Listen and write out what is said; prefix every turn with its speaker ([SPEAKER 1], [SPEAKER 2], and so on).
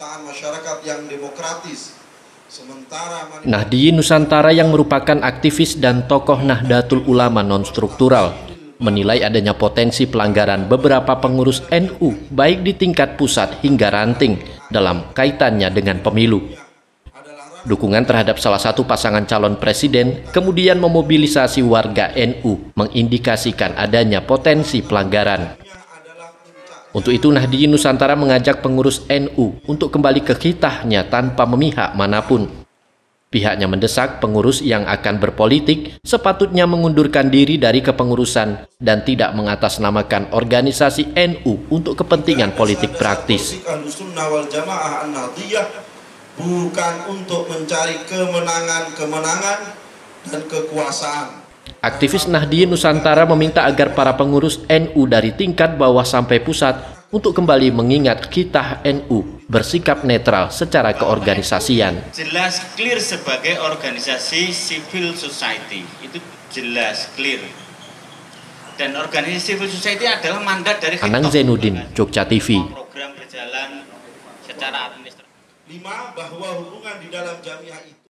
[SPEAKER 1] ciptaan masyarakat yang demokratis. Sementara
[SPEAKER 2] Nahdiyin Nusantara yang merupakan aktivis dan tokoh Nahdlatul Ulama non-struktural menilai adanya potensi pelanggaran beberapa pengurus NU baik di tingkat pusat hingga ranting dalam kaitannya dengan pemilu. Dukungan terhadap salah satu pasangan calon presiden kemudian memobilisasi warga NU mengindikasikan adanya potensi pelanggaran. Untuk itu Nahdiyin Nusantara mengajak pengurus NU untuk kembali ke kitahnya tanpa memihak mana pun. Pihaknya mendesak pengurus yang akan berpolitik sepatutnya mengundurkan diri dari kepengurusan dan tidak mengatasnamakan organisasi NU untuk kepentingan politik praktis.
[SPEAKER 1] Bukan untuk mencari kemenangan-kemenangan dan kekuasaan
[SPEAKER 2] Aktivis Nahdiyin Nusantara meminta agar para pengurus NU dari tingkat bawah sampai pusat untuk kembali mengingat kita NU bersikap netral secara keorganisasian.
[SPEAKER 3] Jelas clear sebagai organisasi civil society, itu jelas clear. Dan organisasi civil society adalah mandat dari
[SPEAKER 2] Anang Zainuddin, Jogja TV.
[SPEAKER 3] Program berjalan secara administratif.
[SPEAKER 1] Lima, bahwa hubungan di dalam jamiah itu